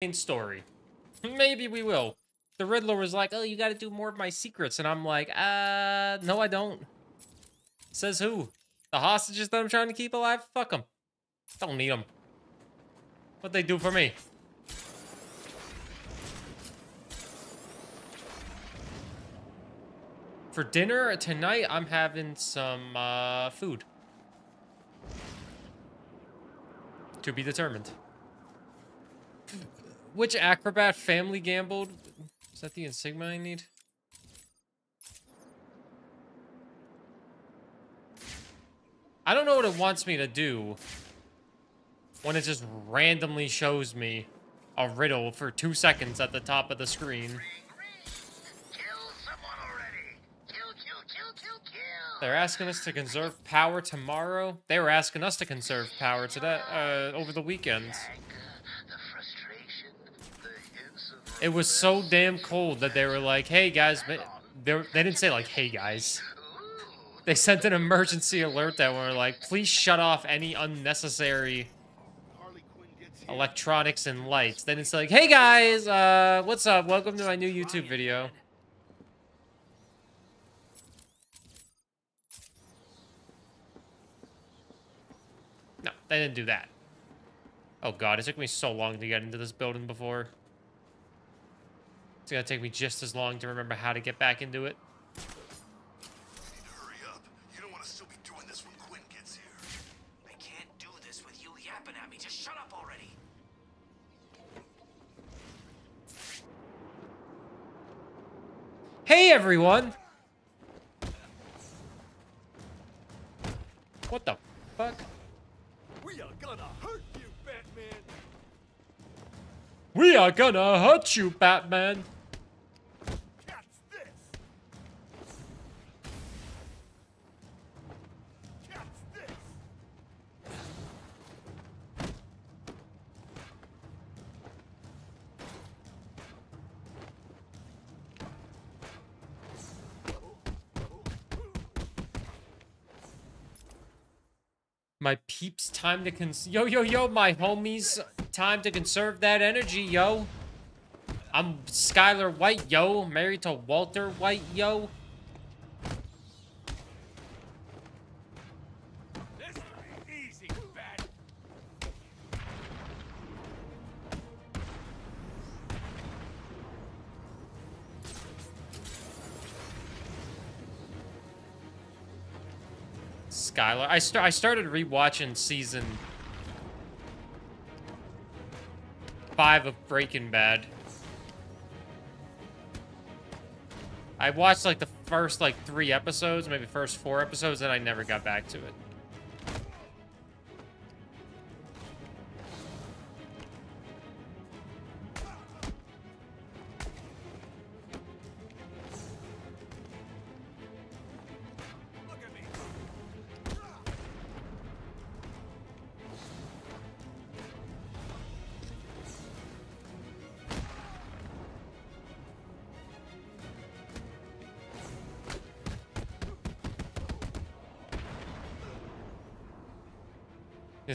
main story. Maybe we will. The Riddler was like, oh, you got to do more of my secrets. And I'm like, uh, no, I don't. Says who? The hostages that I'm trying to keep alive? Fuck them. Don't need them. What they do for me? For dinner tonight, I'm having some uh, food. To be determined. Which acrobat family gambled? Is that the insignia I need? I don't know what it wants me to do when it just randomly shows me a riddle for two seconds at the top of the screen. They're asking us to conserve power tomorrow. They were asking us to conserve power today, uh, over the weekend. It was so damn cold that they were like, hey guys, they, they didn't say like, hey guys. They sent an emergency alert that were like, please shut off any unnecessary electronics and lights. Then it's like, hey guys, uh, what's up? Welcome to my new YouTube video. No, they didn't do that. Oh god, it took me so long to get into this building before. It's gonna take me just as long to remember how to get back into it. Hey, everyone! What the fuck? We are gonna hurt you, Batman! We are gonna hurt you, Batman! My peeps, time to cons- Yo, yo, yo, my homies, time to conserve that energy, yo. I'm Skylar White, yo. Married to Walter White, yo. Skylar. I. I started rewatching season five of Breaking Bad. I watched like the first like three episodes, maybe first four episodes, and I never got back to it.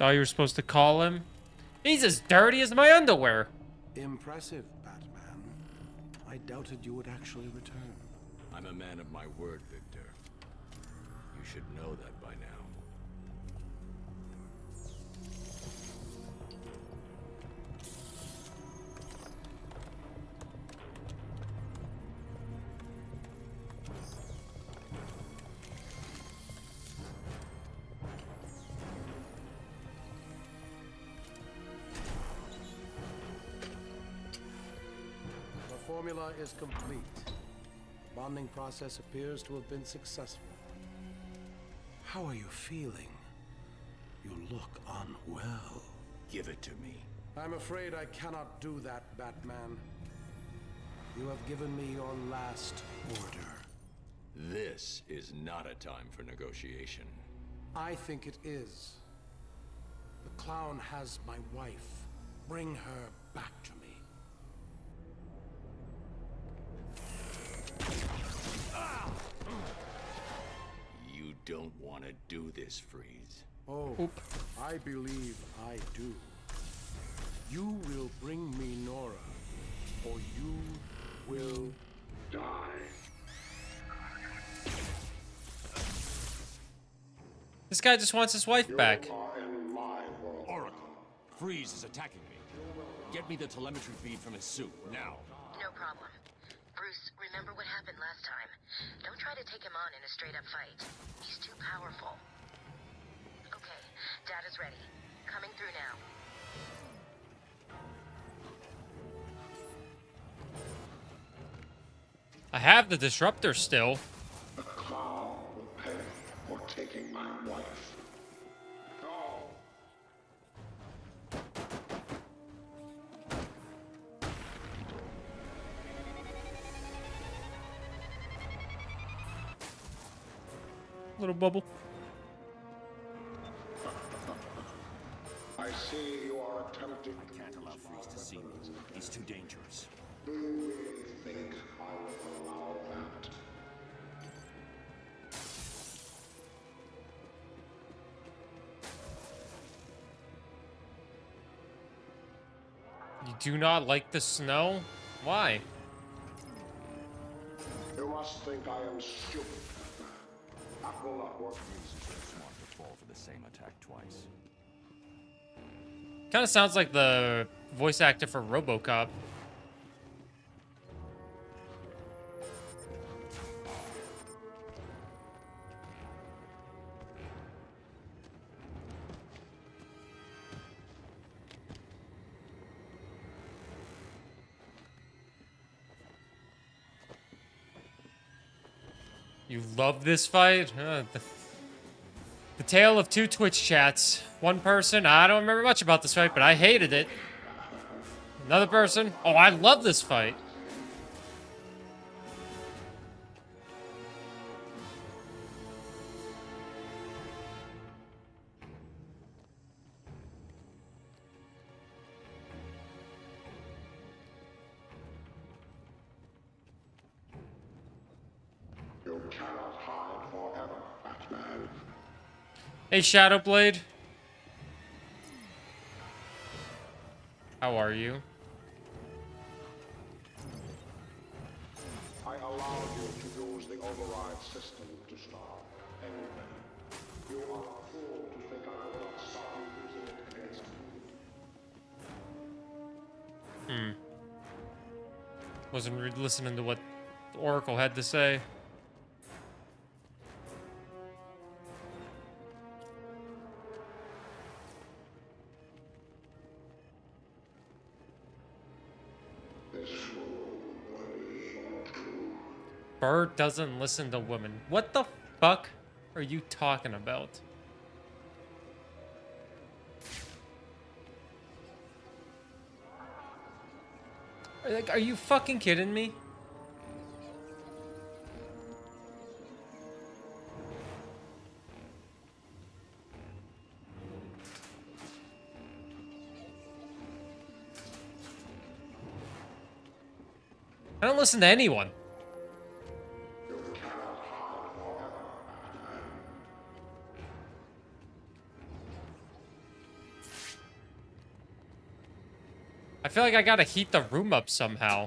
Thought you were supposed to call him? He's as dirty as my underwear. Impressive, Batman. I doubted you would actually return. I'm a man of my word, Victor. You should know that by now. Formula is complete. The Bonding process appears to have been successful. How are you feeling? You look unwell. Give it to me. I'm afraid I cannot do that, Batman. You have given me your last order. This is not a time for negotiation. I think it is. The clown has my wife. Bring her back to me. To do this, Freeze. Oh, I believe I do. You will bring me Nora, or you will die. This guy just wants his wife back. Oracle, Freeze is attacking me. Get me the telemetry feed from his suit, now. No problem. Bruce, remember what happened last time. Don't try to take him on in a straight-up fight. He's too powerful. Okay, data's ready. Coming through now. I have the disruptor still. The clown will pay for taking my wife. Little bubble. I see you are attempting to Can't allow Freeze to see me. He's too dangerous. Do you really think I will allow that? You do not like the snow? Why? You must think I am stupid. Kind of sounds like the voice actor for RoboCop. You love this fight? Uh, the, the tale of two Twitch chats. One person, I don't remember much about this fight, but I hated it. Another person, oh, I love this fight. Hey, Shadowblade. How are you? I allowed you to use the override system to stop anything. You are a fool to think I will not stop using it against me. Hmm. Wasn't re- listening to what the Oracle had to say. Bird doesn't listen to women. What the fuck are you talking about? Like, are you fucking kidding me? I don't listen to anyone. Like I gotta heat the room up somehow.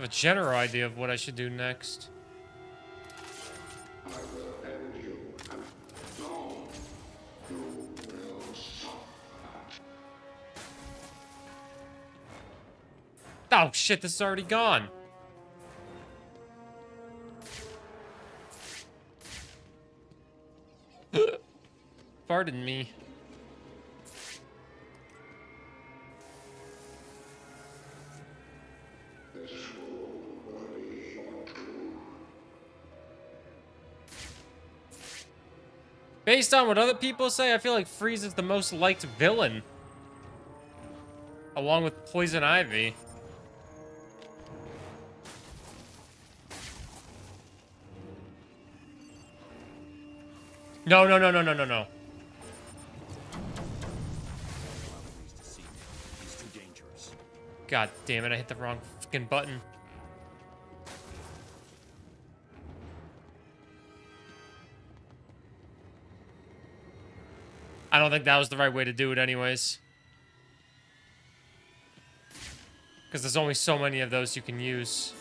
Have a general idea of what I should do next. Oh shit, this is already gone. Pardon me. Based on what other people say, I feel like Freeze is the most liked villain. Along with Poison Ivy. No, no, no, no, no, no, no. God damn it, I hit the wrong fucking button. Don't think that was the right way to do it anyways. Because there's only so many of those you can use.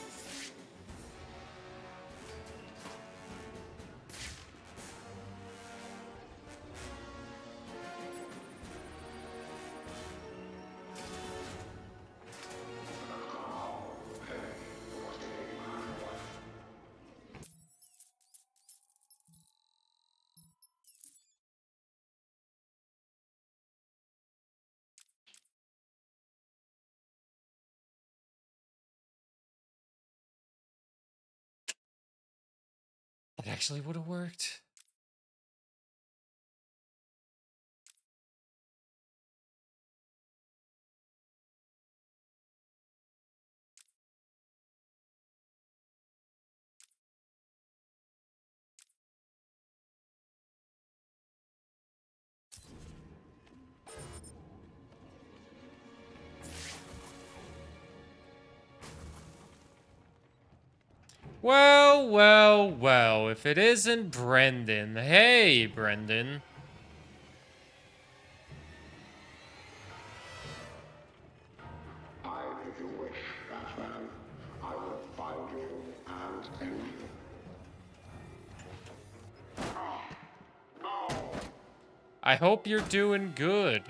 Actually would have worked. Well, well, well, if it isn't Brendan. Hey, Brendan. I give you wish, Batman. I will find you and end you. No! I hope you're doing good.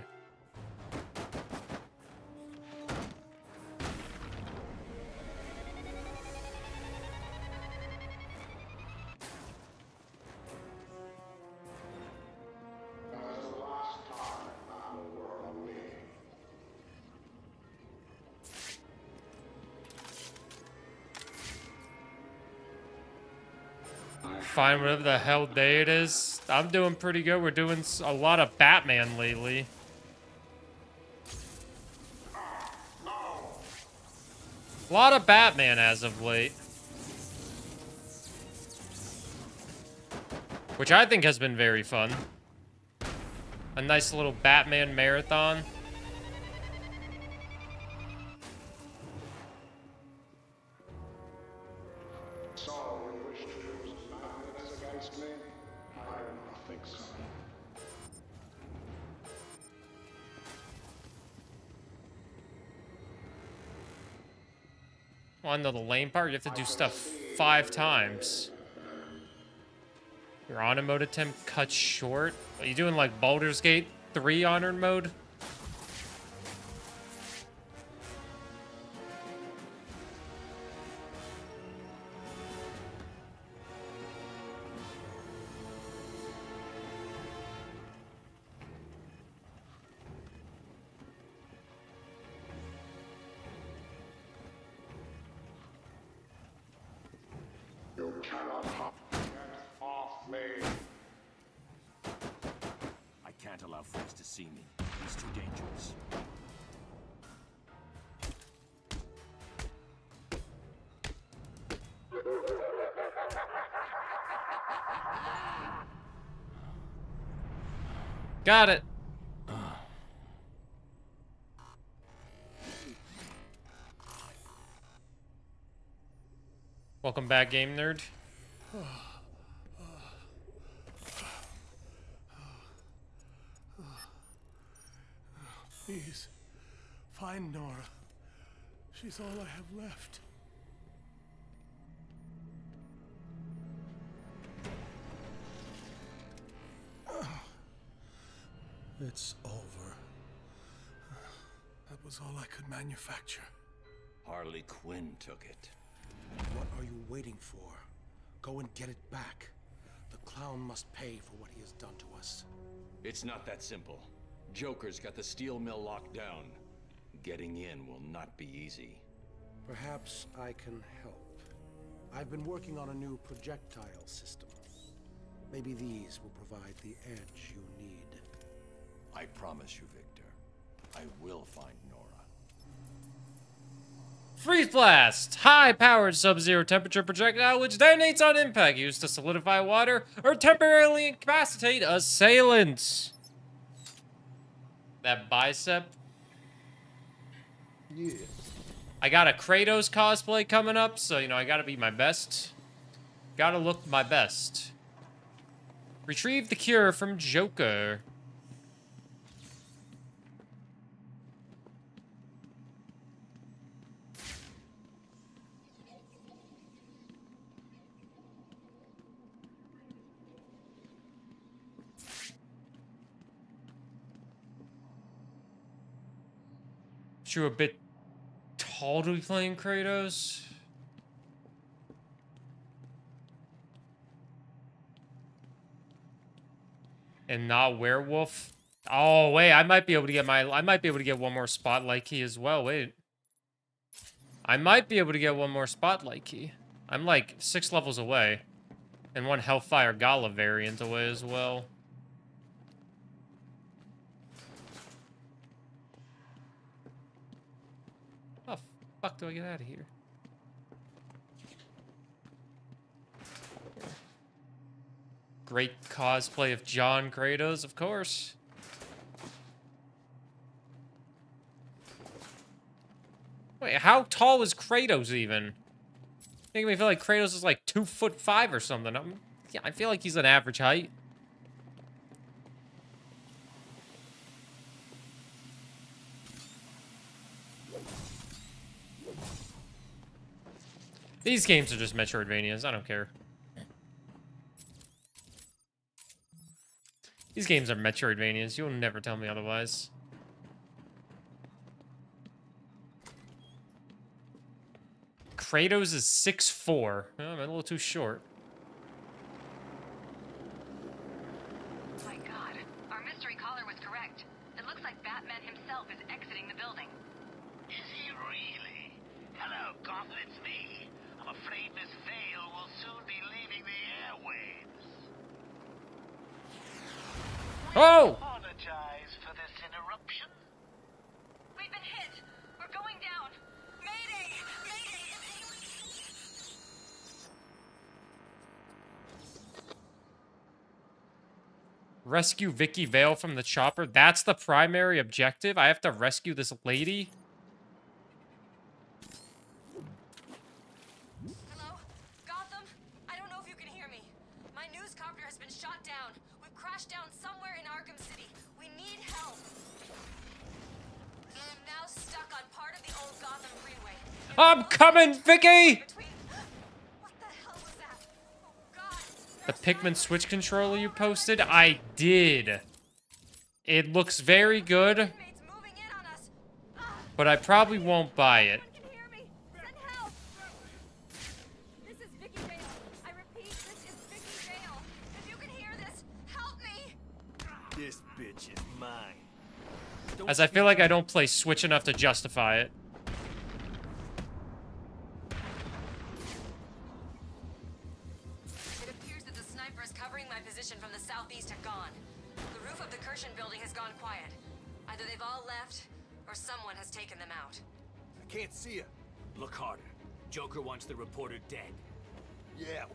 Fine, whatever the hell day it is. I'm doing pretty good. We're doing a lot of Batman lately. A lot of Batman as of late. Which I think has been very fun. A nice little Batman marathon. Know the lane part. You have to do stuff five times. Your honor mode attempt cut short. Are you doing like Baldur's Gate 3 honored mode? Got it. Welcome back, game nerd. Please, find Nora. She's all I have left. All I could manufacture. Harley Quinn took it. What are you waiting for? Go and get it back. The clown must pay for what he has done to us. It's not that simple. Joker's got the steel mill locked down. Getting in will not be easy. Perhaps I can help. I've been working on a new projectile system. Maybe these will provide the edge you need. I promise you, Victor. I will find. Freeze Blast! High-powered sub-zero temperature projectile which detonates on impact, used to solidify water or temporarily incapacitate assailants. That bicep. Yes. I got a Kratos cosplay coming up, so, you know, I gotta be my best. Gotta look my best. Retrieve the cure from Joker. Sure, a bit tall to be playing Kratos. And not werewolf. Oh wait, I might be able to get my I might be able to get one more spotlight key as well. Wait. I might be able to get one more spotlight key. I'm like six levels away. And one Hellfire Gala variant away as well. How the fuck do I get out of here? Great cosplay of John Kratos, of course. Wait, how tall is Kratos even? Making me feel like Kratos is like two foot five or something. I'm, yeah, I feel like he's an average height. These games are just Metroidvanias. I don't care. These games are Metroidvanias. You'll never tell me otherwise. Kratos is 6'4". Oh, I'm a little too short. My god, our mystery caller was correct. It looks like Batman himself is exiting the building. Is he really? Hello, Gotham, it's me. I'm afraid Miss Vale will soon be leaving the airwaves. Oh! Apologize for this interruption. We've been hit. We're going down. Mayday! Mayday! Rescue Vicky Vale from the chopper. That's the primary objective? I have to rescue this lady? Hello? Gotham? I don't know if you can hear me. My news copter has been shot down. We've crashed down somewhere in Arkham City. We need help. I am now stuck on part of the old Gotham freeway. I'm coming, Vicky! The Pikmin. Switch controller you posted? I did. It looks very good, Inmates moving in on us. But I probably won't buy it. Anyone can hear me. Send help. This is Vicky Vale. I repeat, this is Vicky Vale. If you can hear this, help me. This bitch is mine. As I feel like I don't play Switch enough to justify. It they've all left, or someone has taken them out. I can't see her. Look harder. Joker wants the reporter dead. Yeah.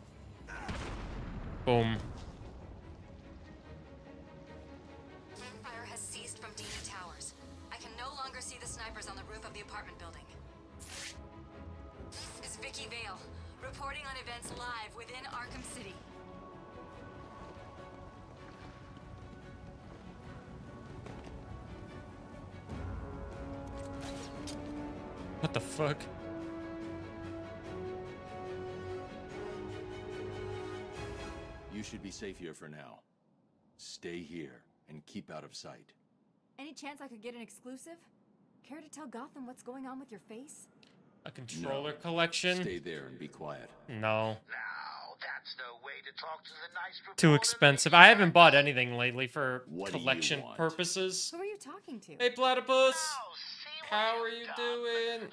Boom. Fire has ceased from DD Towers. I can no longer see the snipers on the roof of the apartment building. This is Vicky Vale, reporting on events live within Arkham City. Fuck? You should be safe here for now. Stay here and keep out of sight. Any chance I could get an exclusive? Care to tell Gotham what's going on with your face? A controller collection? Stay there and be quiet. No. Now, that's no way to talk to the nice Too expensive. I haven't bought anything lately for What collection purposes. Who are you talking to? Hey, Platypus! Now, How are you've you doing?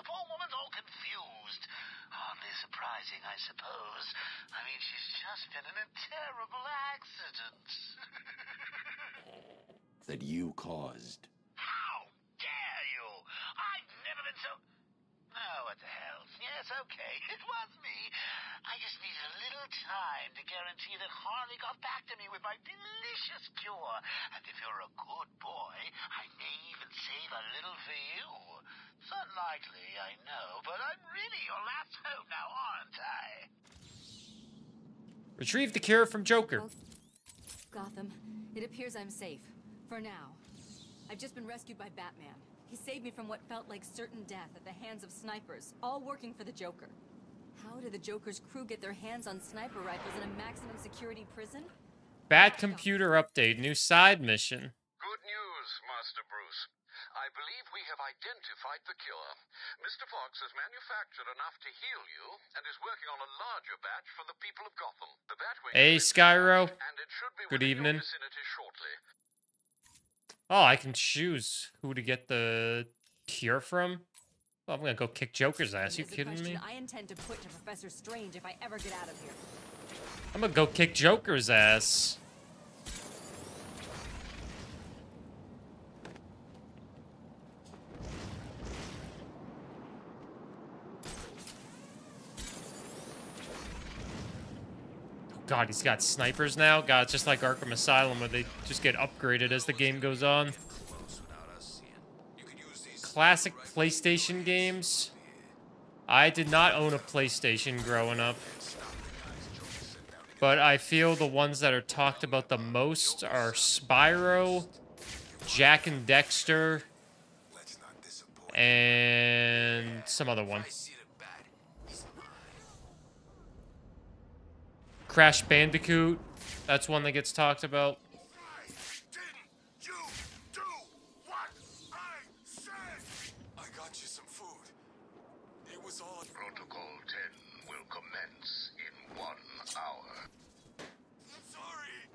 I suppose. I mean, she's just been in a terrible accident. That you caused. How dare you? I've never been so. Oh, what the hell? Yes, okay, it was me. I just needed a little time to guarantee that Harley got back to me with my delicious cure. And if you're a good boy, I may even save a little for you. It's unlikely, I know, but I'm really your last hope now, aren't I? Retrieve the cure from Joker. Gotham, it appears I'm safe. For now. I've just been rescued by Batman. He saved me from what felt like certain death at the hands of snipers, all working for the Joker. How did the Joker's crew get their hands on sniper rifles in a maximum security prison? Bad computer update. New side mission. Good news, Master Bruce. I believe we have identified the cure. Mr. Fox has manufactured enough to heal you and is working on a larger batch for the people of Gotham. The Batwing Hey, Skyro. and it should be Good within evening. Your vicinity shortly. Oh, I can choose who to get the cure from. Well, I'm gonna go kick Joker's ass. You kidding me? I intend to put to Professor Strange if I ever get out of here. I'm gonna go kick Joker's ass. God, he's got snipers now. God, it's just like Arkham Asylum, where they just get upgraded as the game goes on. Classic PlayStation games. I did not own a PlayStation growing up. But I feel the ones that are talked about the most are Spyro, Jak and Daxter, and some other one. Crash Bandicoot. That's one that gets talked about. Ratchet and what I said! I got you some food. It was all Protocol 10 will commence in one hour. I'm sorry.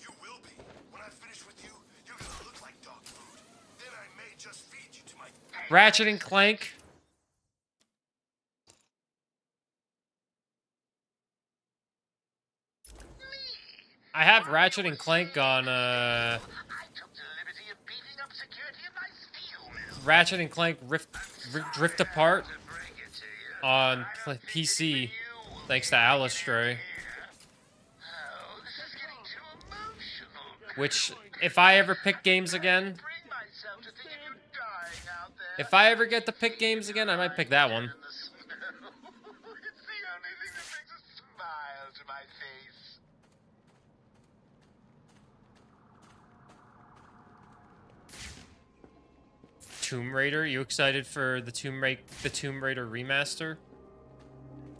You will be. When I finish with you, you're gonna look like dog food. Then I may just feed you to my Ratchet and Clank. I have Ratchet and Clank on uh. Ratchet and Clank Rift Rift, Rift Apart on PC thanks to Alice Stray. This is getting too emotional. Which if I ever pick games again, if I ever get to pick games again, I might pick that one. In the snow. it's the only thing that brings a smile to my face. Tomb Raider, you excited for the Tomb Ra- the Tomb Raider remaster?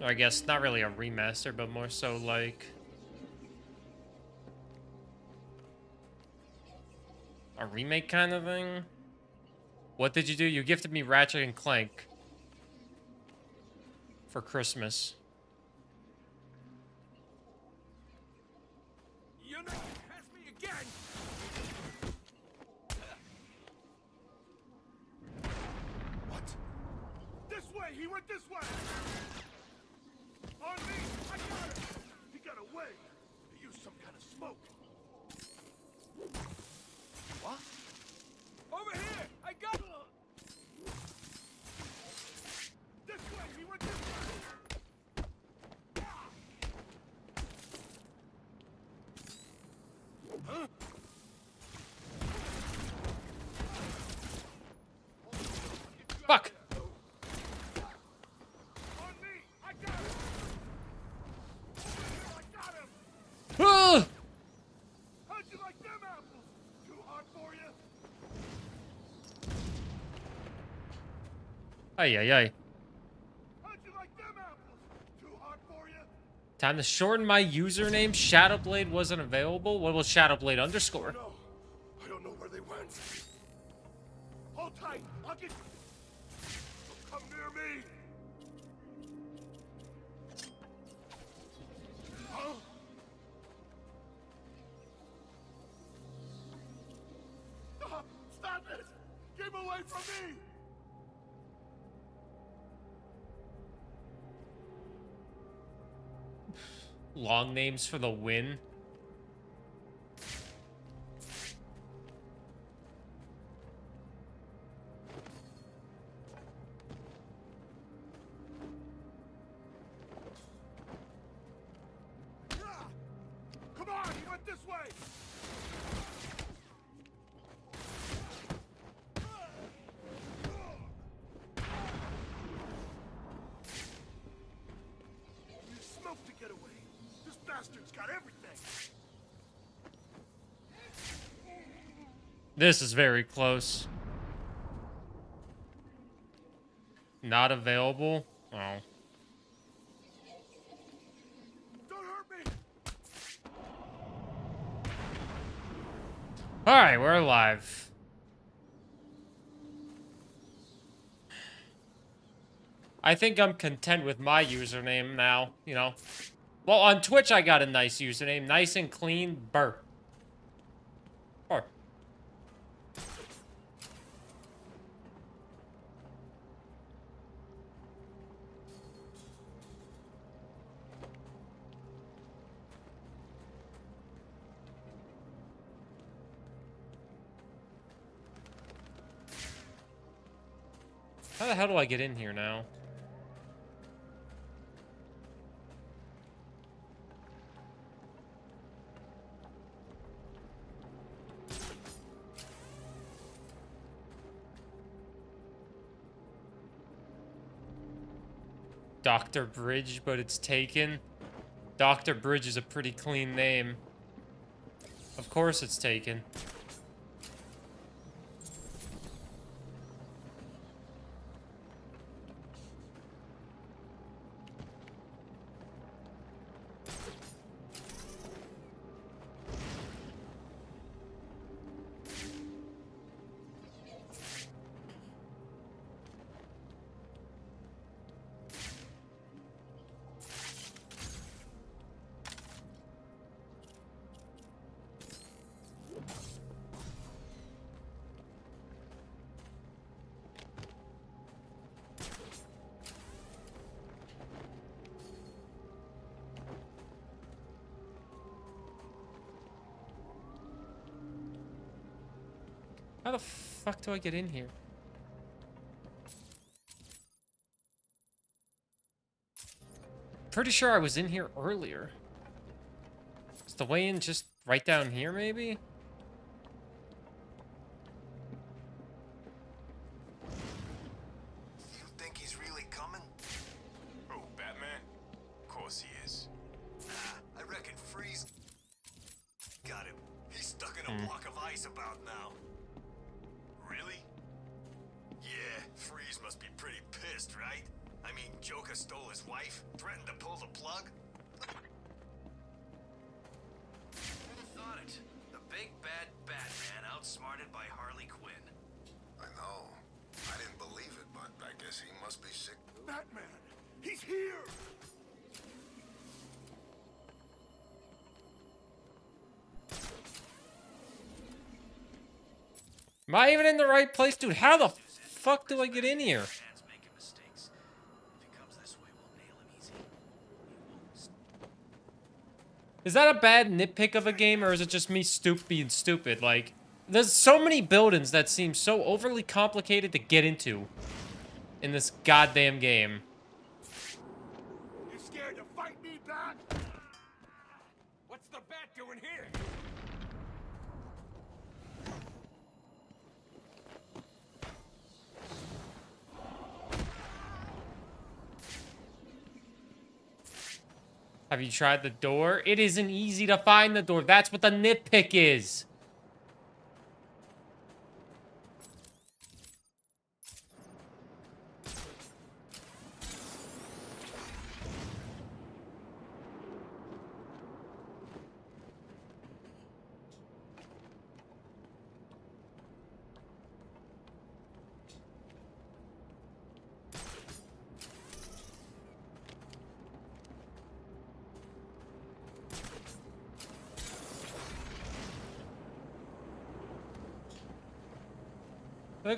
Or I guess not really a remaster, but more so like a remake kind of thing. What did you do? You gifted me Ratchet and Clank for Christmas. This way! On me! I got him! He got away! He used some kind of smoke. What? Over here! I got him! This way! He went this way! Huh? Fuck! On me! I got him! Over here! I got him! Ah! How'd you like them apples? Too hot for you? Ay ay ay. How'd you like them apples? Too hot for you? Time to shorten my username. Shadowblade wasn't available. What was Shadowblade underscore? No, names for the win. This is very close. Not available? Oh. Don't hurt me! Alright, we're alive. I think I'm content with my username now, you know. Well, on Twitch, I got a nice username. Nice and clean, Burr. How the hell do I get in here now? Dr. Bridge, but it's taken. Dr. Bridge is a pretty clean name. Of course it's taken. Do I get in here? Pretty sure I was in here earlier. Is the way in just right down here, maybe? Right place? Dude, how the fuck do I get in here? Is that a bad nitpick of a game, or is it just me stup being stupid? Like, there's so many buildings that seem so overly complicated to get into in this goddamn game. You scared to fight me, Bat? What's the Bat doing here? Have you tried the door? It isn't easy to find the door. That's what the nitpick is.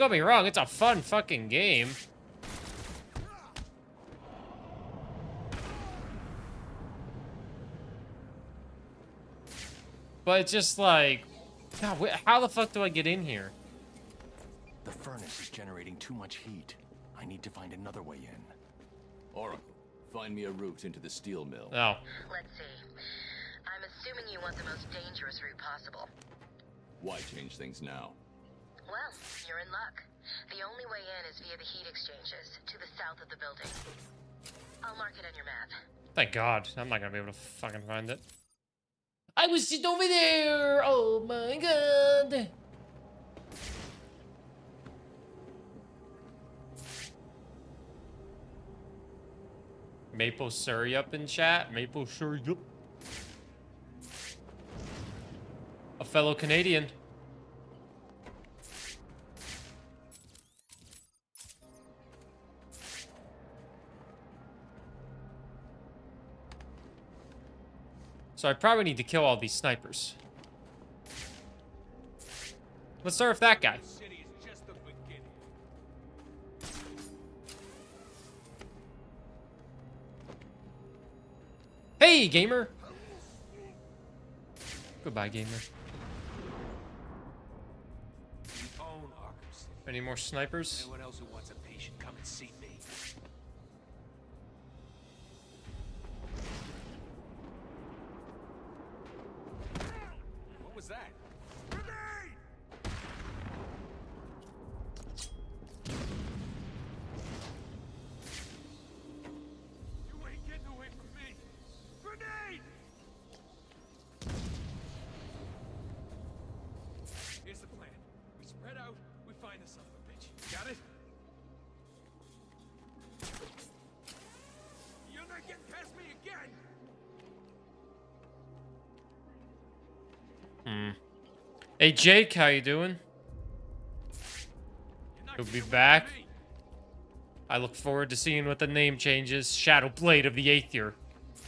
Get me wrong, it's a fun fucking game. But it's just like, God, how the fuck do I get in here? The furnace is generating too much heat. I need to find another way in. Oracle, find me a route into the steel mill. Oh. Let's see. I'm assuming you want the most dangerous route possible. Why change things now? Well, you're in luck. The only way in is via the heat exchanges, to the south of the building. I'll mark it on your map. Thank God. I'm not gonna be able to fucking find it. I was just over there! Oh my god! Maple Surrey up in chat. Maple syrup. A fellow Canadian. So I probably need to kill all these snipers. Let's start with that guy. Hey, gamer! Goodbye, gamer. Any more snipers? Anyone else who wants a patient, come and see me. Hey, Jake, how you doing? He'll be back. I look forward to seeing what the name changes. Shadow Blade of the Eighth Year.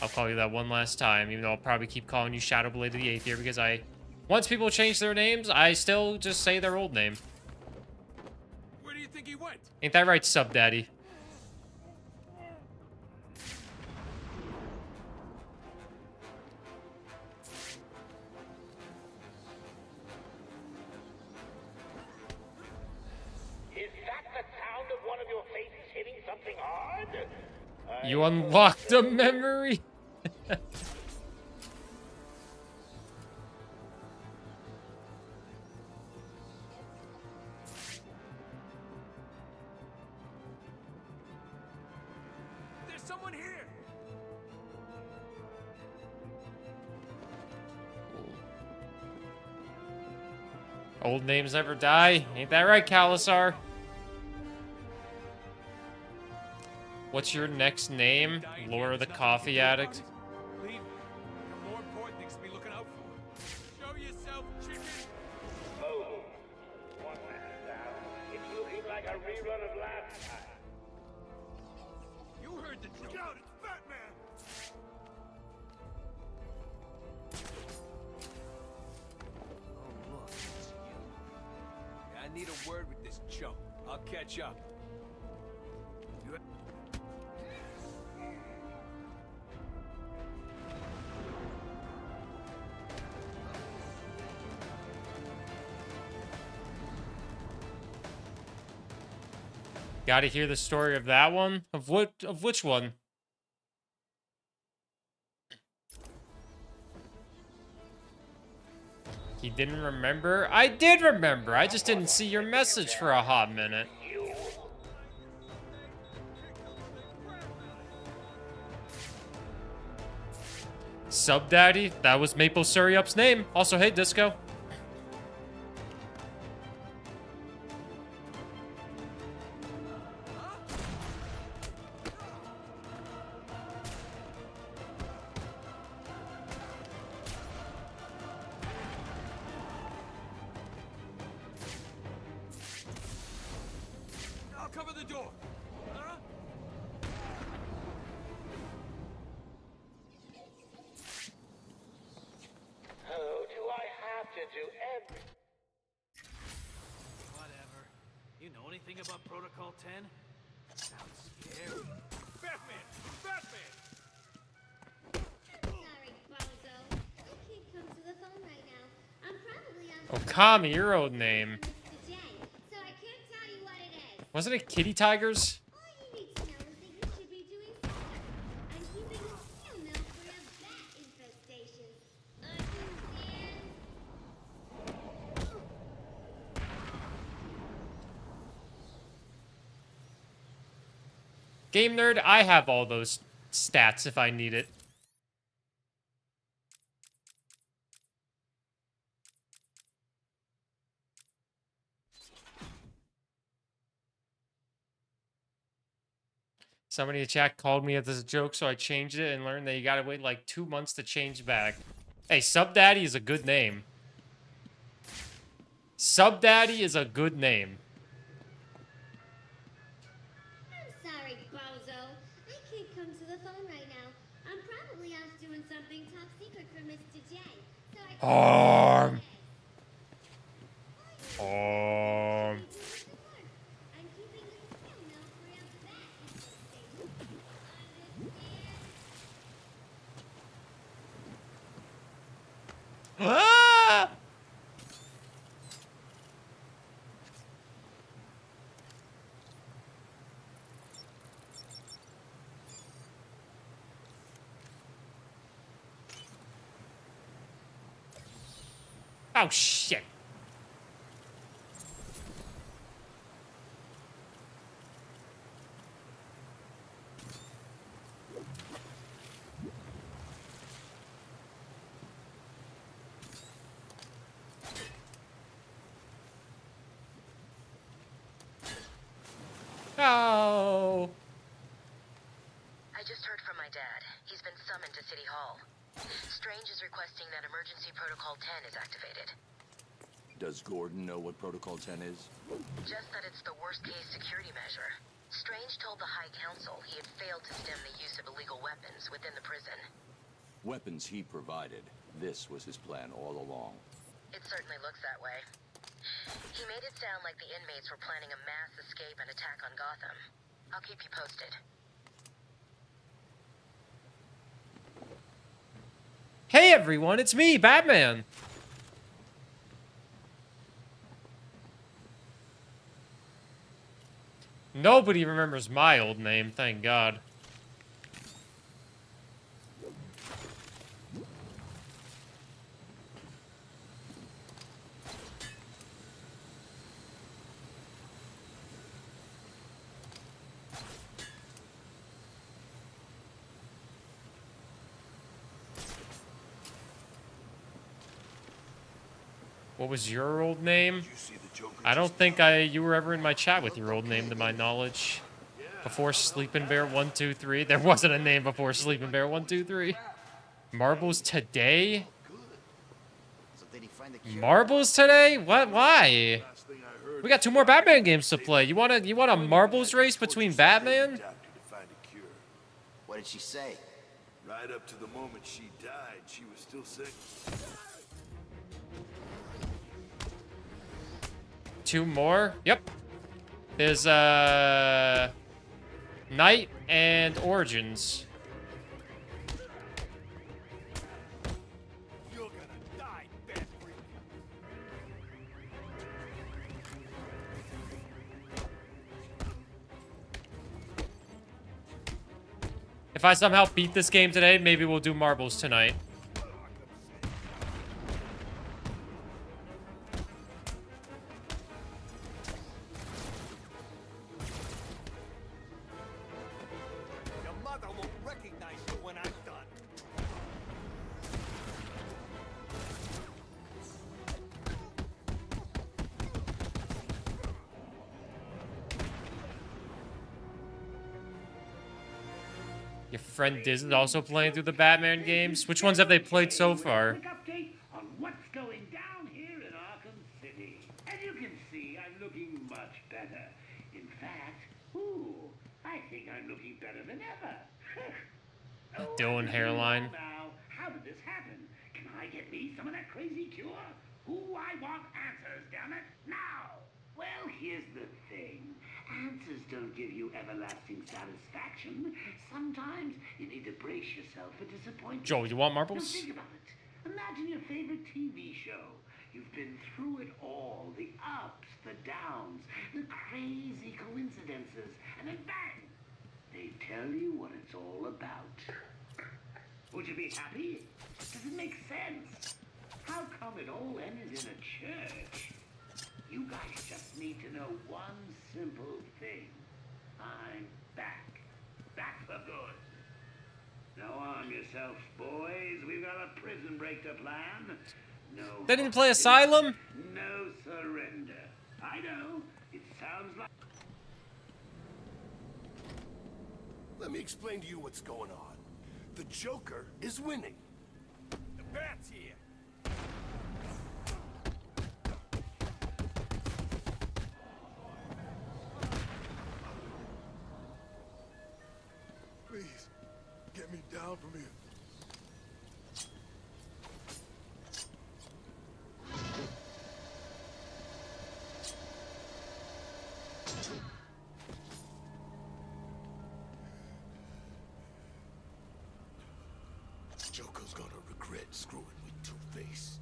I'll call you that one last time, even though I'll probably keep calling you Shadow Blade of the Eighth Year because I... Once people change their names, I still just say their old name. Where do you think he went? Ain't that right, Sub Daddy? You unlocked a memory? There's someone here! Old names never die. Ain't that right, Kalasar? What's your next name? Laura the Coffee Addict? Leave. There are more important things to be looking Gotta hear the story of that one? Of what of which one? He didn't remember? I did remember. I just didn't see your message for a hot minute. Sub Daddy, that was Maple Syrup's name. Also, hey, Disco. Okami, your old name. So. Wasn't it Kitty Tigers? Game nerd, I have all those stats if I need it. Somebody in the chat called me as a joke, so I changed it and learned that you gotta wait like two months to change back. Hey, Sub Daddy is a good name. Sub Daddy is a good name. I'm sorry, Bozo. I can't come to the phone right now. I'm probably off doing something top secret for Mr. J, so I can't Arm. Arm. I'm keeping a steel mill free of bat infestation. Understand? Ah! Oh shit. Oh. I just heard from my dad. He's been summoned to City Hall. Strange is requesting that Emergency Protocol 10 is activated. Does Gordon know what Protocol 10 is? Just that it's the worst case security measure. Strange told the High Council he had failed to stem the use of illegal weapons within the prison. Weapons he provided. This was his plan all along. It certainly looks that way. He made it sound like the inmates were planning a mass escape and attack on Gotham. I'll keep you posted. Hey everyone, it's me, Batman. Nobody remembers my old name, thank God. What was your old name? I don't think I you were ever in my chat with your old name to my knowledge. Before Sleeping Bear 123. There wasn't a name before Sleeping Bear 123. Marbles today? Marbles today? What why? We got two more Batman games to play. You want to you want a marbles race between Batman? What did she say? Right up to the moment she died, she was still sick. Two more? Yep. There's uh Knight and Origins. If I somehow beat this game today, maybe we'll do marbles tonight. Friend Diz is also playing through the Batman games. Which ones have they played so far? Quick update on what's going down here in Arkham City. As you can see, I'm looking much better. In fact, I think I'm looking better than ever. Oh, Dylan hairline. Oh, how did this happen? Can I get me some of that crazy cure? Ooh, I want answers, damn it, now! Well, here's the thing. answers don't give you everlasting satisfaction, sometimes you need to brace yourself for disappointment. Joe, you want Now marbles? think about it. Imagine your favorite TV show. You've been through it all the ups, the downs, the crazy coincidences, and then bang! They tell you what it's all about. Would you be happy? Does it make sense? How come it all ended in a church? You guys just need to know one simple thing. I'm back. Back for good. Now arm yourselves, boys. We've got a prison break to plan. No. They didn't play Asylum? No surrender. I know. It sounds like. Let me explain to you what's going on. The Joker is winning. The bat's here. Down from here. Joker's gonna regret screwing with Two-Face.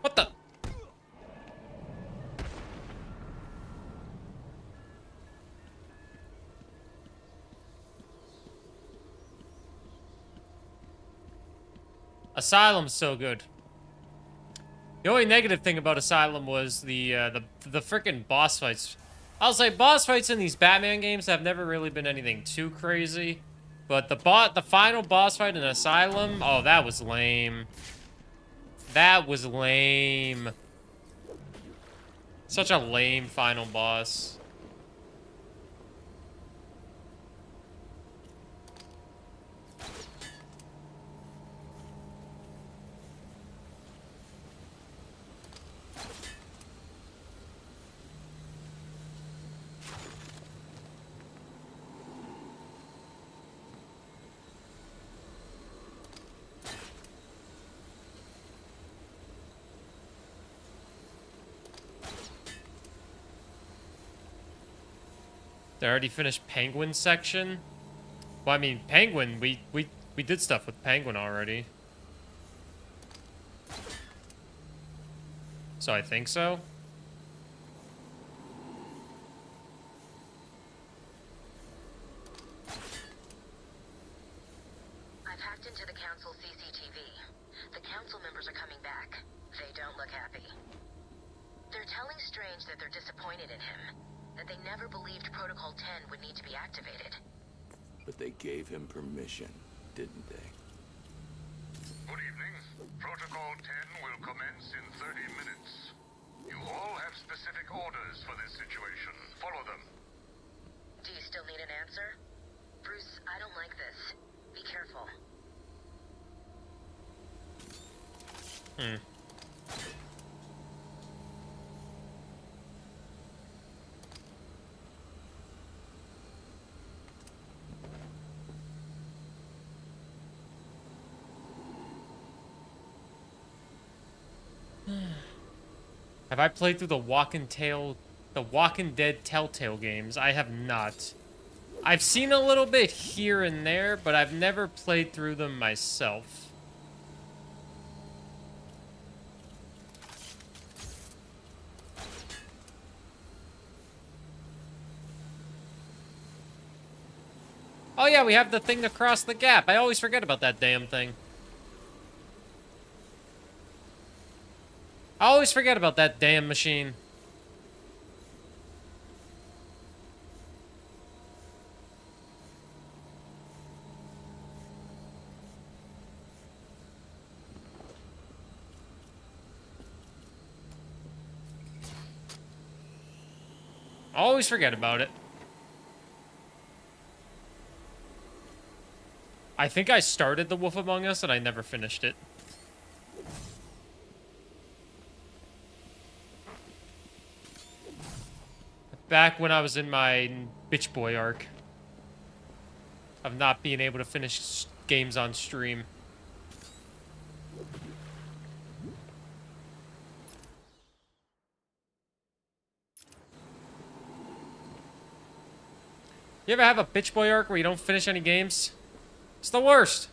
What the? Asylum's so good. The only negative thing about Asylum was the uh, the the freaking boss fights. I'll say boss fights in these Batman games have never really been anything too crazy, but the bot the final boss fight in Asylum, oh that was lame. That was lame. Such a lame final boss. They already finished Penguin section? Well, I mean, Penguin, we, we, we did stuff with Penguin already. So I think so. I've hacked into the council CCTV. The council members are coming back. They don't look happy. They're telling Strange that they're disappointed in him. That they never believed Protocol 10 would need to be activated. But they gave him permission, didn't they? Good evening. Protocol 10 will commence in 30 minutes. You all have specific orders for this situation. Follow them. Do you still need an answer? Bruce, I don't like this. Be careful. Hmm. Have I played through the Walking the Walking Dead Telltale games? I have not. I've seen a little bit here and there, but I've never played through them myself. Oh yeah, we have the thing to cross the gap. I always forget about that damn thing. I always forget about that damn machine. I always forget about it. I think I started The Wolf Among Us and I never finished it. back when I was in my bitch boy arc of not being able to finish games on stream. You ever have a bitch boy arc where you don't finish any games? It's the worst.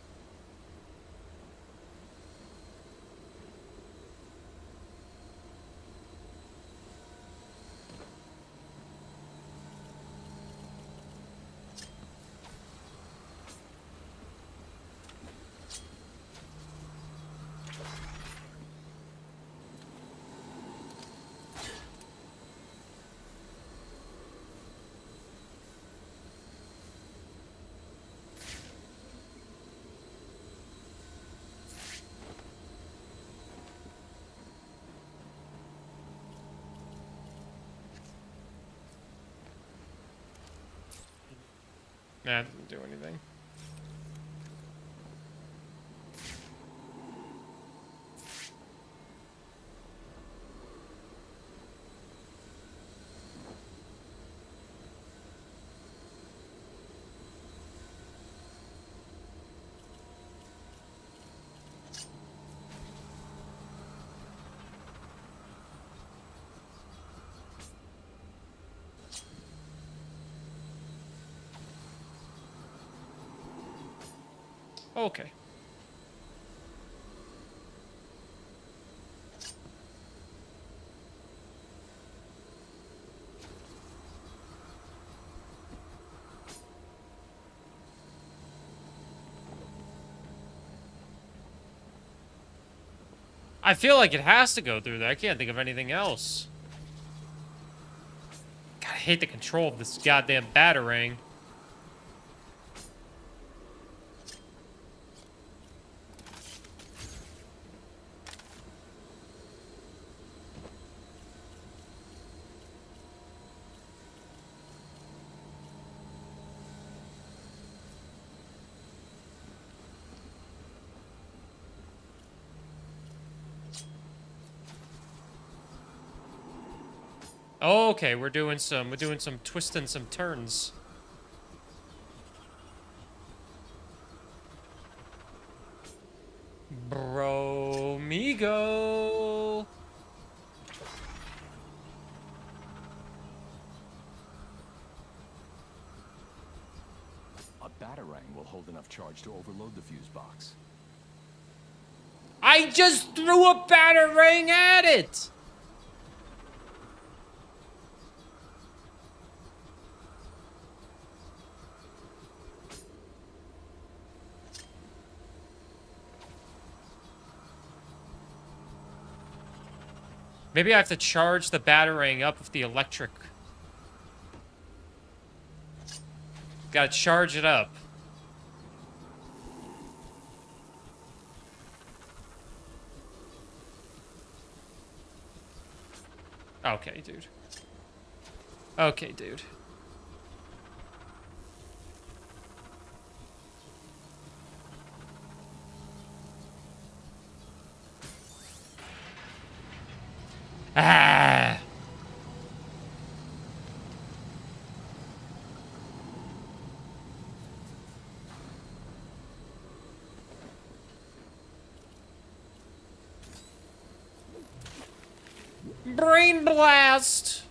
Okay. I feel like it has to go through there. I can't think of anything else. God, I hate the control of this goddamn batarang. Okay, we're doing some we're doing some twisting some turns. Bromigo. A batarang will hold enough charge to overload the fuse box. I just threw a batarang at it. Maybe I have to charge the batarang up with the electric. Gotta charge it up. Okay, dude. Okay, dude. Ah. Brain blast.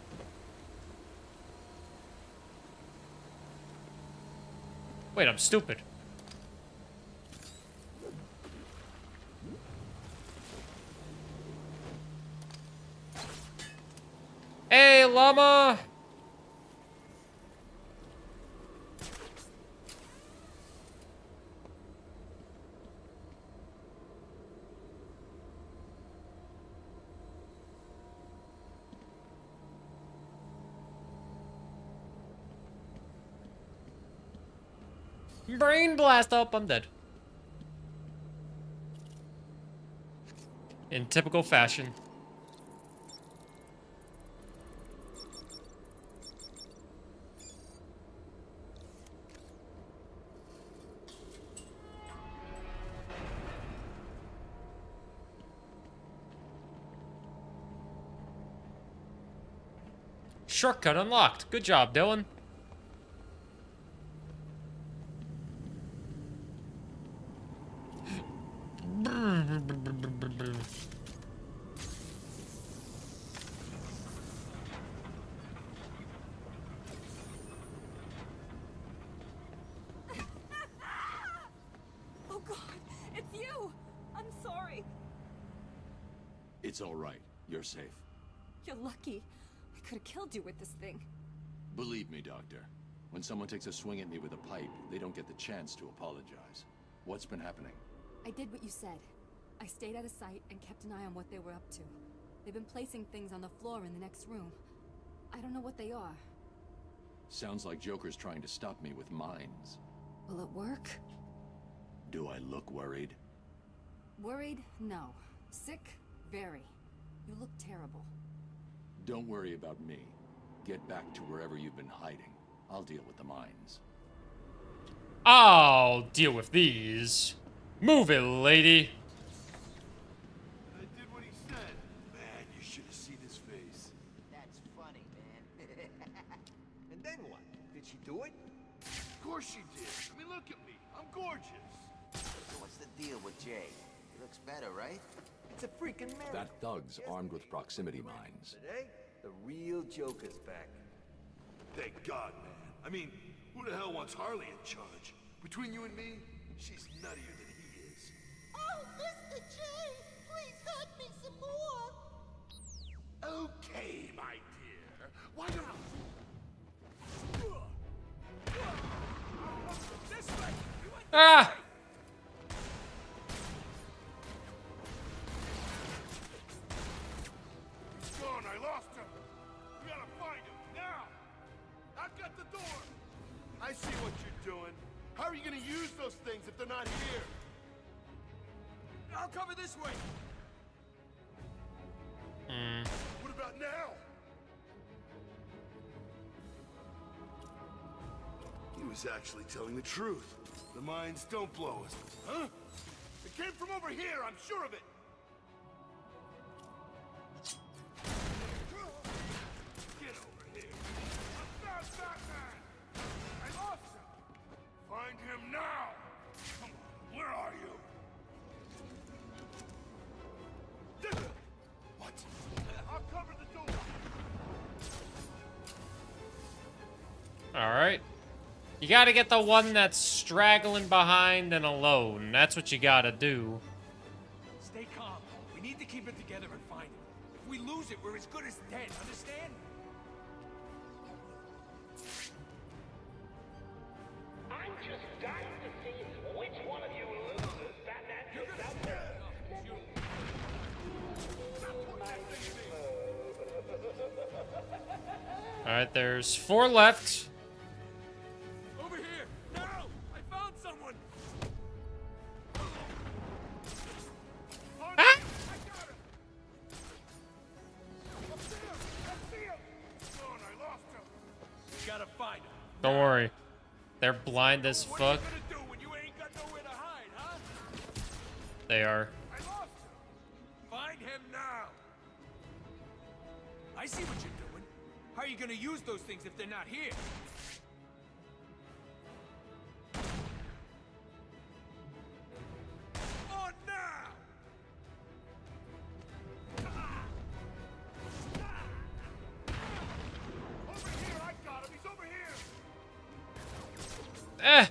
Wait, I'm stupid. Hey, llama! Brain blast up, I'm dead. In typical fashion. Shortcut unlocked. Good job, Dylan. It's all right. You're safe. You're lucky. I could have killed you with this thing. Believe me, Doctor. When someone takes a swing at me with a pipe, they don't get the chance to apologize. What's been happening? I did what you said. I stayed out of sight and kept an eye on what they were up to. They've been placing things on the floor in the next room. I don't know what they are. Sounds like Joker's trying to stop me with mines. Will it work? Do I look worried? Worried? No. Sick? Very. You look terrible. Don't worry about me. Get back to wherever you've been hiding. I'll deal with the mines. I'll deal with these. Move it, lady. I did what he said. Man, you should have seen his face. That's funny, man. And then what? Did she do it? Of course she did. I mean, look at me. I'm gorgeous. So what's the deal with Jay? He looks better, right? It's a freaking miracle. That thug's armed with proximity mines. Today, eh? the real Joker's back. Thank God, man. I mean, who the hell wants Harley in charge? Between you and me, she's nuttier than he is. Oh, Mr. J, please hurt me some more. Okay, my dear. Why don't This way! You went Ah! I see what you're doing. How are you gonna use those things if they're not here? I'll cover this way. Hmm. What about now? He was actually telling the truth. The mines don't blow us. Huh? It came from over here, I'm sure of it. All right. You gotta get the one that's straggling behind and alone. That's what you gotta do. Stay calm. We need to keep it together and find it. If we lose it, we're as good as dead. Understand? I'm just dying to see which one of you loses Batman gets out there. All right, there's four left. Don't worry. They're blind as fuck. What are you gonna do when you ain't got nowhere to hide, huh? They are. Find him now! I see what you're doing. How are you gonna use those things if they're not here? Eh.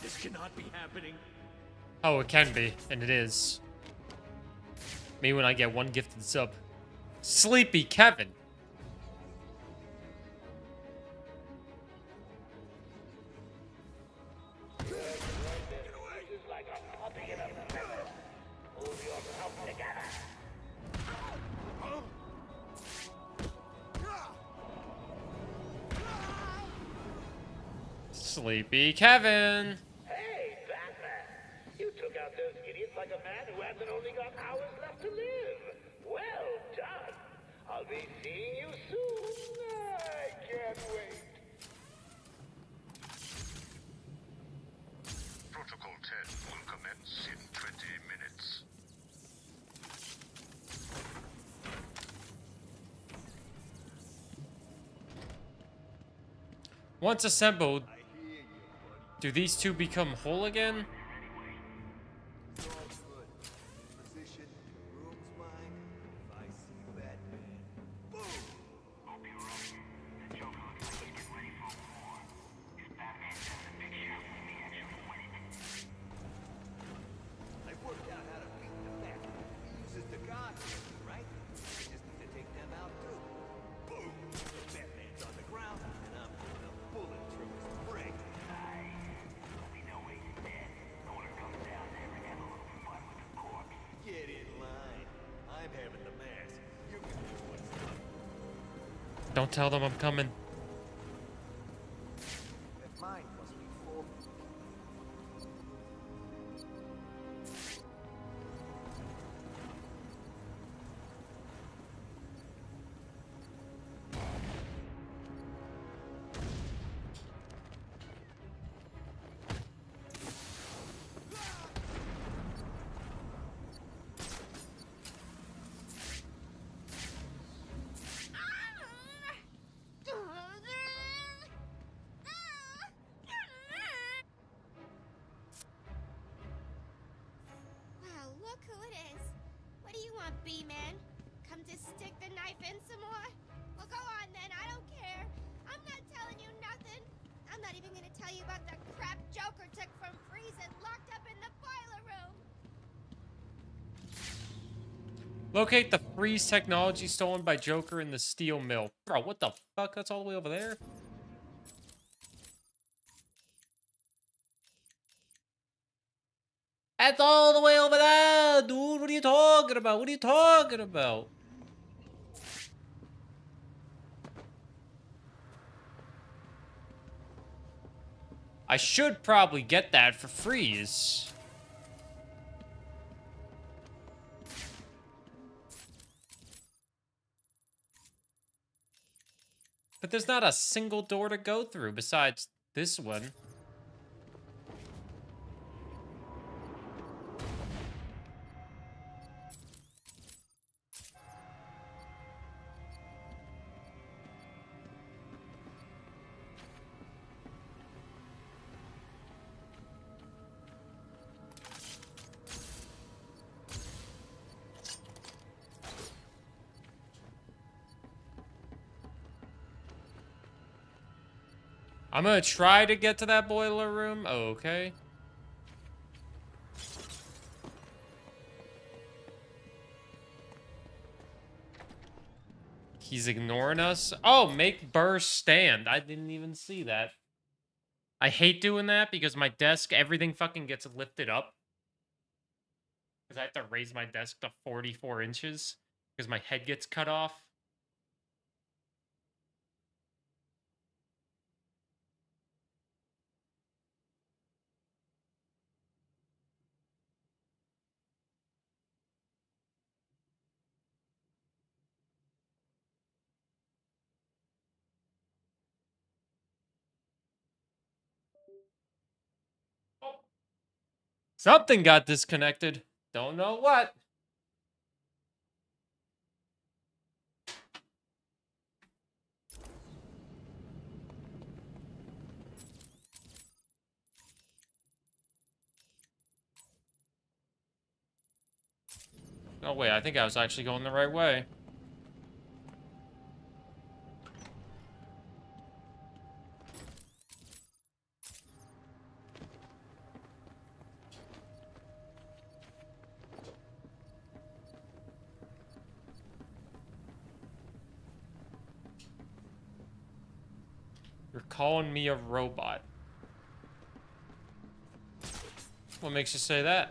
This cannot be happening. Oh, it can be, and it is. Me when I get one gifted sub. Sleepy Kevin. Sleepy Kevin. Hey, Batman! You took out those idiots like a man who hasn't only got hours left to live. Well done. I'll be seeing you soon. I can't wait. Protocol 10 will commence in 20 minutes. Once assembled, do these two become whole again? Tell them I'm coming. I'm not even gonna tell you about crap Joker took from Freeze and locked up in the boiler room. Locate the freeze technology stolen by Joker in the steel mill. Bro, what the fuck? That's all the way over there? That's all the way over there, dude. What are you talking about? What are you talking about? I should probably get that for freeze. But there's not a single door to go through besides this one. I'm gonna try to get to that boiler room. Okay. He's ignoring us. Oh, make Burr stand. I didn't even see that. I hate doing that because my desk, everything fucking gets lifted up. Because I have to raise my desk to 44 inches because my head gets cut off. Something got disconnected. Don't know what. Oh wait, I think I was actually going the right way. Calling me a robot. What makes you say that?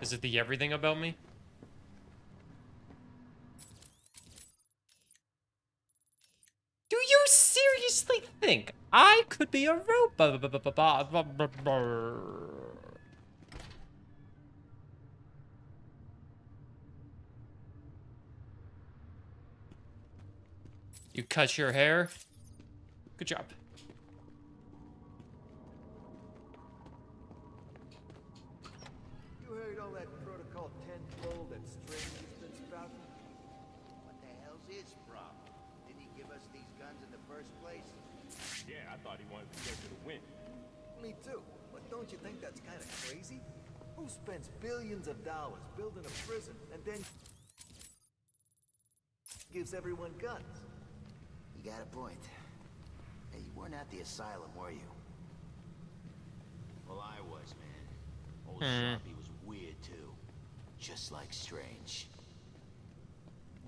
Is it the everything about me? Do you seriously think I could be a robot? You cut your hair? Good job. You heard all that Protocol 10 bull that Strange has been spouting? What the hell's his problem? Did he give us these guns in the first place? Yeah, I thought he wanted the Joker to win. Me too. But don't you think that's kind of crazy? Who spends billions of dollars building a prison and then gives everyone guns? You got a point. Hey, you weren't at the asylum, were you? Well, I was, man. Old Hmm. Sharpie was weird, too. Just like Strange.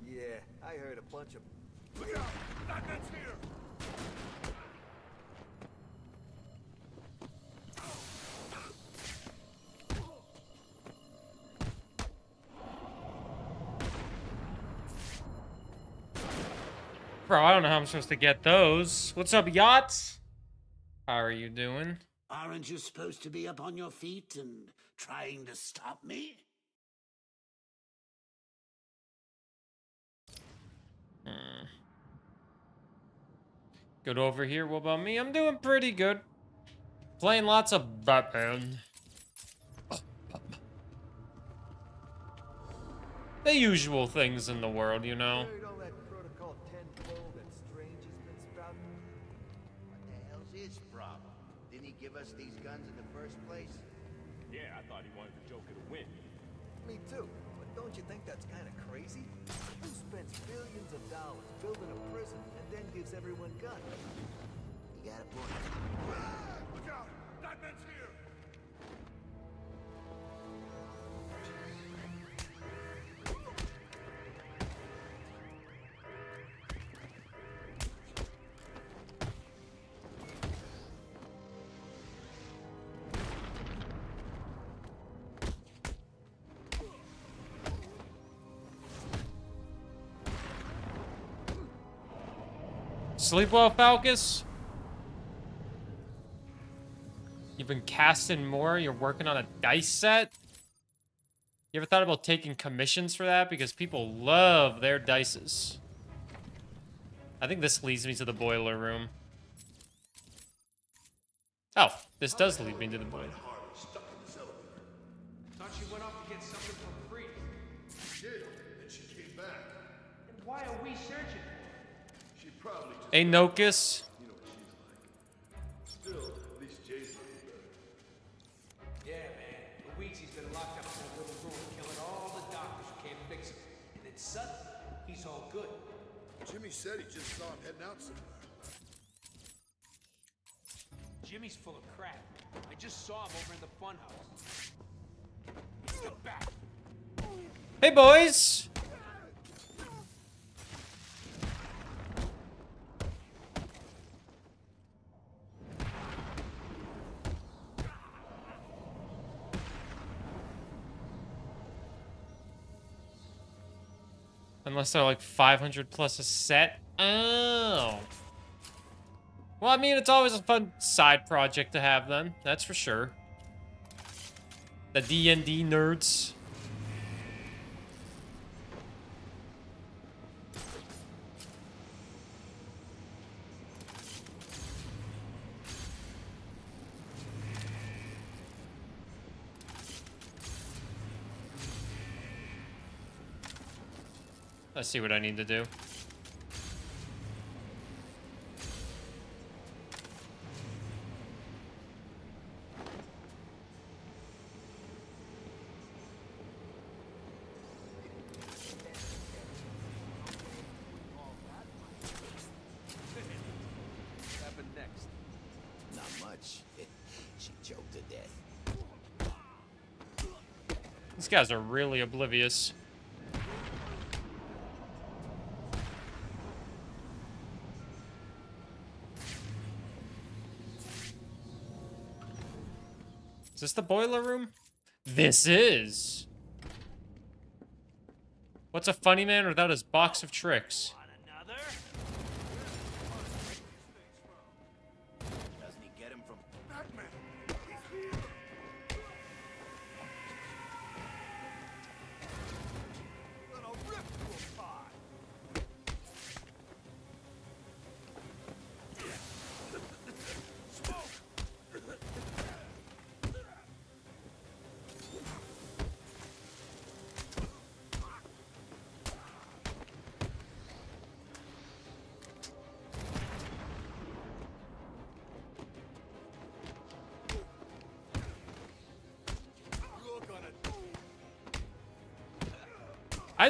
Yeah, I heard a bunch of... Look out! Batman's here! Bro, I don't know how I'm supposed to get those. What's up, yachts? How are you doing? Aren't you supposed to be up on your feet and trying to stop me? Hmm. Good over here. What about me? I'm doing pretty good. Playing lots of Batman. The usual things in the world, you know. Give us these guns in the first place? Yeah, I thought he wanted the Joker to win. Me too. But don't you think that's kind of crazy? Who spends billions of dollars building a prison and then gives everyone guns? You got a point. Look out! Sleep well, Falcus? You've been casting more? You're working on a dice set? You ever thought about taking commissions for that? Because people love their dices. I think this leads me to the boiler room. Oh, this does lead me to the boiler. Good. Room to kill all the doctors, can't fix it. And it's sad he's all good. Jimmy said he just saw him heading out somewhere. Jimmy's full of crap. I just saw him over in the funhouse. Step. Hey, boys. Unless they're like 500 plus a set. Oh. Well, I mean, it's always a fun side project to have then. That's for sure. The D&D nerds. Let's see what I need to do. What happened next? Not much. she choked to death. These guys are really oblivious. The boiler room? This is. What's a funny man without his box of tricks?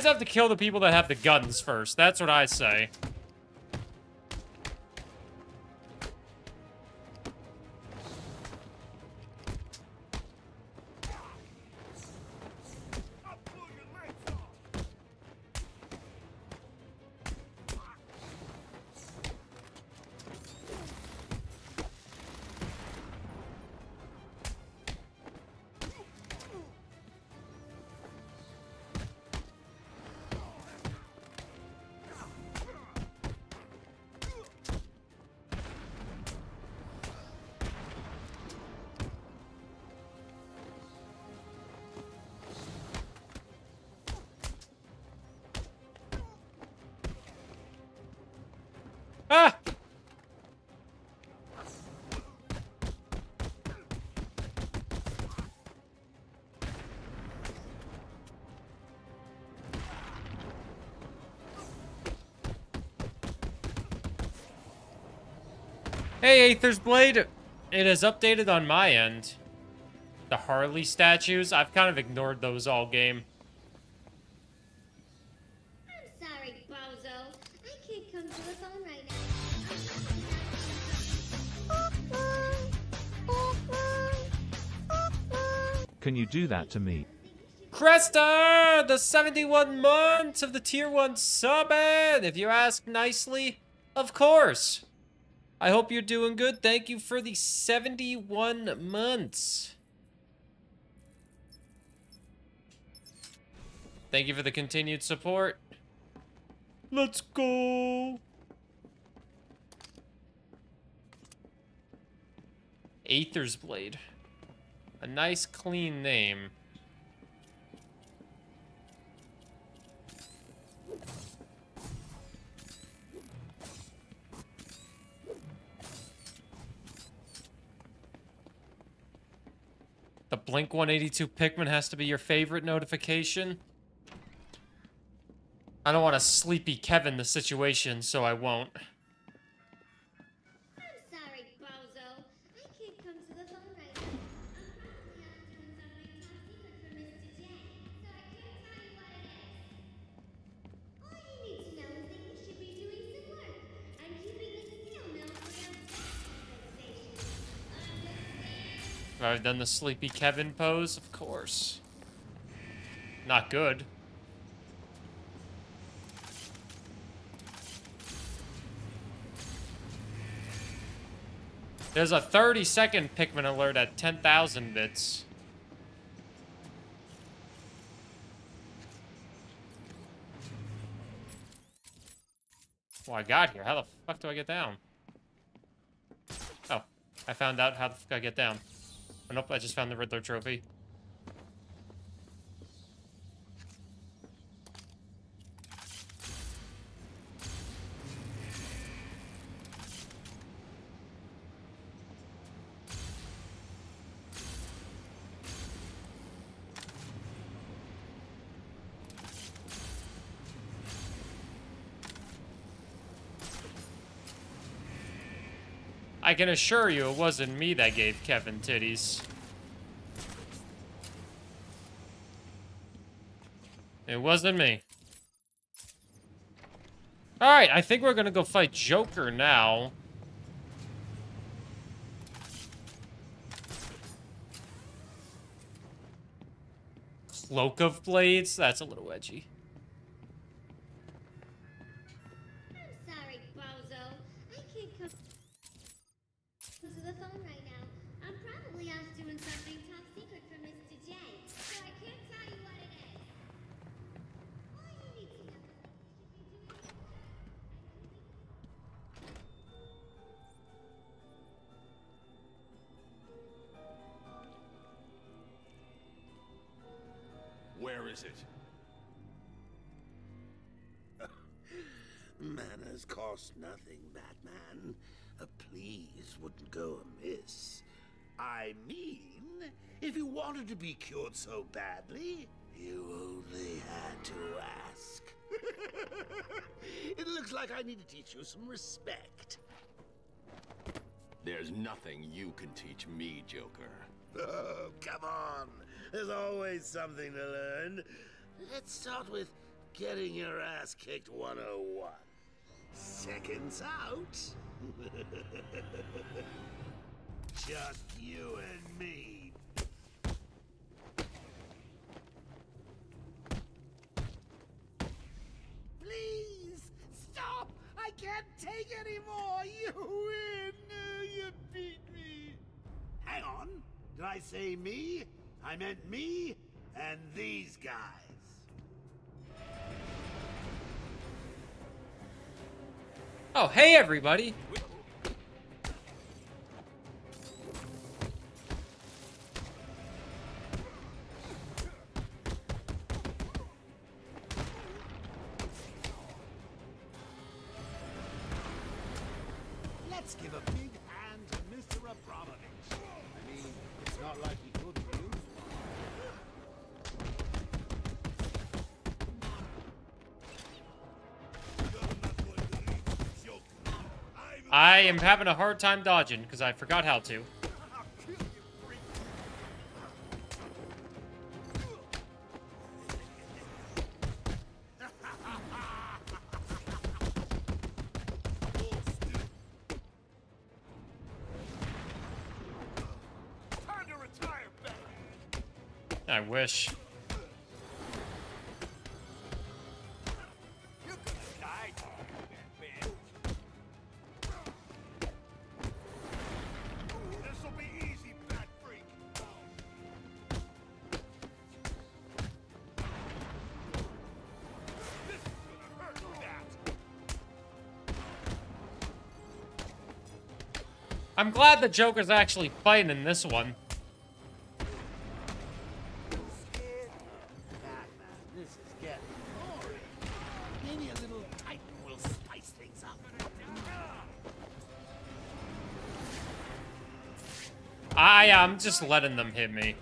Just have to kill the people that have the guns first. That's what I say. Hey, Aether's Blade! It is updated on my end. The Harley statues, I've kind of ignored those all game. I'm sorry, Bozo. I can't come to the phone right Can you do that to me? Cresta! The 71 months of the tier 1 subbed! If you ask nicely, of course. I hope you're doing good. Thank you for the 71 months. Thank you for the continued support. Let's go. Aether's Blade. A nice, clean name. The Blink 182 Pikmin has to be your favorite notification. I don't want to sleepy Kevin the situation, so I won't. I've done the sleepy Kevin pose, of course. Not good. There's a 30 second Pikmin alert at 10,000 bits. Well, I got here. How the fuck do I get down? Oh, I found out how the fuck I get down. Oh, nope, I just found the Riddler trophy. I can assure you it wasn't me that gave Kevin titties. It wasn't me. Alright, I think we're gonna go fight Joker now. Cloak of Blades? That's a little edgy. Cured so badly, you only had to ask. it looks like I need to teach you some respect. There's nothing you can teach me, Joker. Oh, come on. There's always something to learn. Let's start with getting your ass kicked 101. Seconds out. Just you and me. Please, stop! I can't take anymore! You win! You beat me! Hang on. Did I say me? I meant me and these guys. Oh, hey everybody! A big Mr. Abramovich. I mean, it's not like he couldn't use I am having a hard time dodging because I forgot how to. I'm glad the Joker's actually fighting in this one. I am just letting them hit me.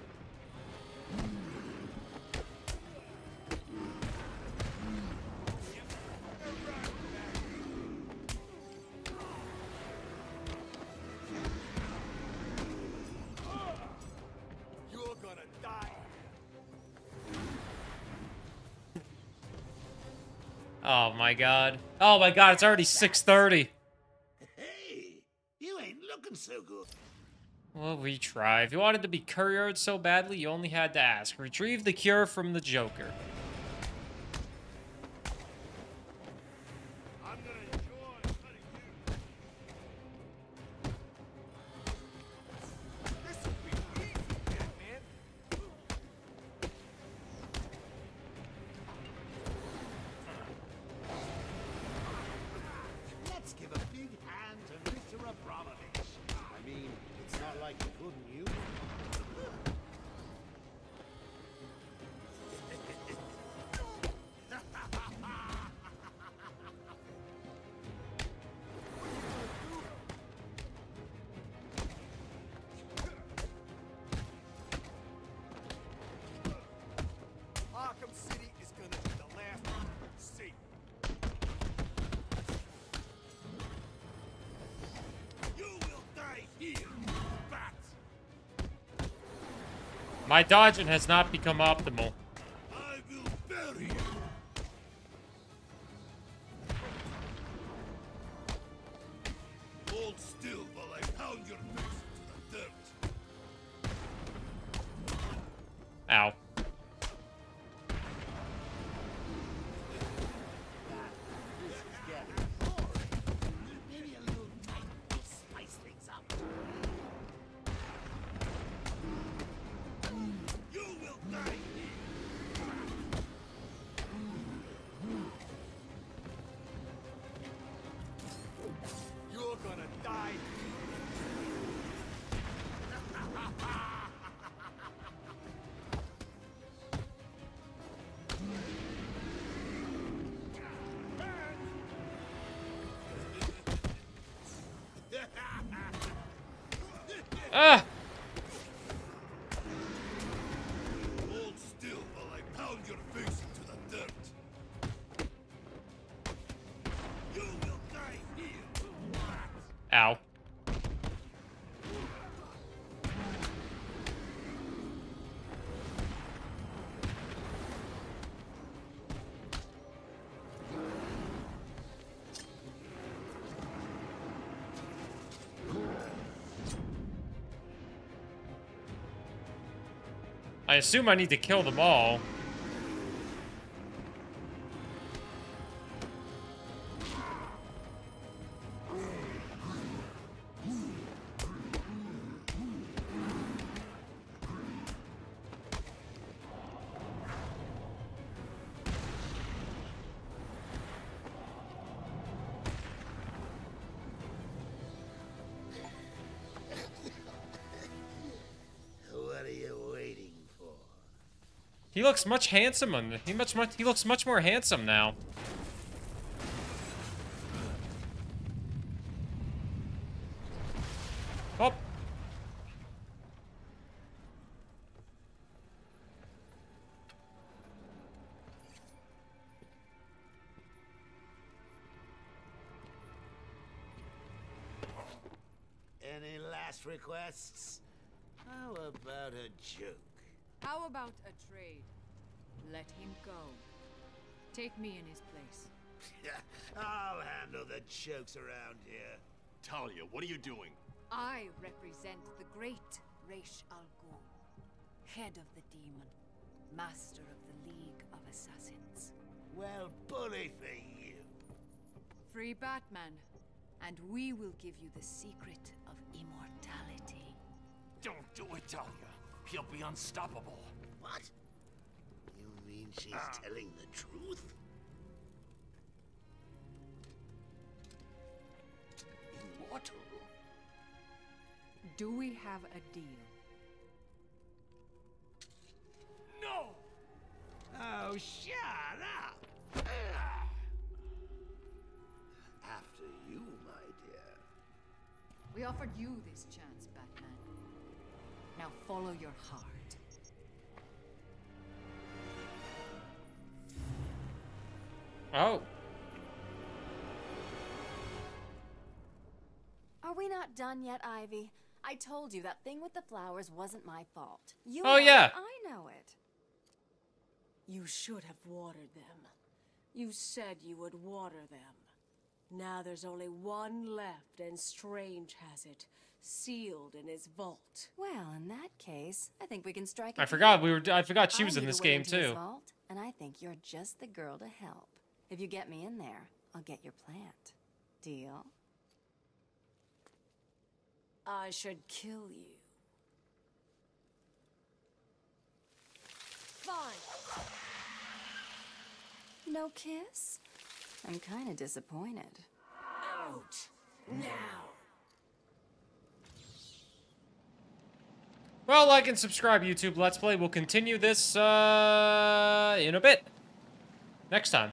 You're gonna die. Oh my god. Oh my god, it's already 6.30. If you wanted to be couriered so badly, you only had to ask. Retrieve the cure from the Joker. My dodging has not become optimal. I assume I need to kill them all. He looks much handsome on he much much he looks much more handsome now. Oh. Any last requests? How about a joke? How about a trade? Let him go. Take me in his place. I'll handle the jokes around here. Talia, what are you doing? I represent the great Ra's al Ghul, head of the demon, master of the League of Assassins. Well, bully for you. Free Batman, and we will give you the secret of immortality. Don't do it, Talia. He'll be unstoppable. What? She's telling the truth? Immortal? Do we have a deal? No! Oh, shut up! After you, my dear. We offered you this chance, Batman. Now follow your heart. Oh. Are we not done yet, Ivy? I told you that thing with the flowers wasn't my fault. You Oh, yeah. it, I know it. You should have watered them. You said you would water them. Now there's only one left, and Strange has it, sealed in his vault. Well, in that case, I think we can strike. I a forgot we were. I forgot she I was in this game too. vault, and I think you're just the girl to help. If you get me in there, I'll get your plant. Deal? I should kill you. Fine. No kiss? I'm kind of disappointed. Out. Now. Well, like and subscribe, YouTube Let's Play. We'll continue this uh, in a bit. Next time.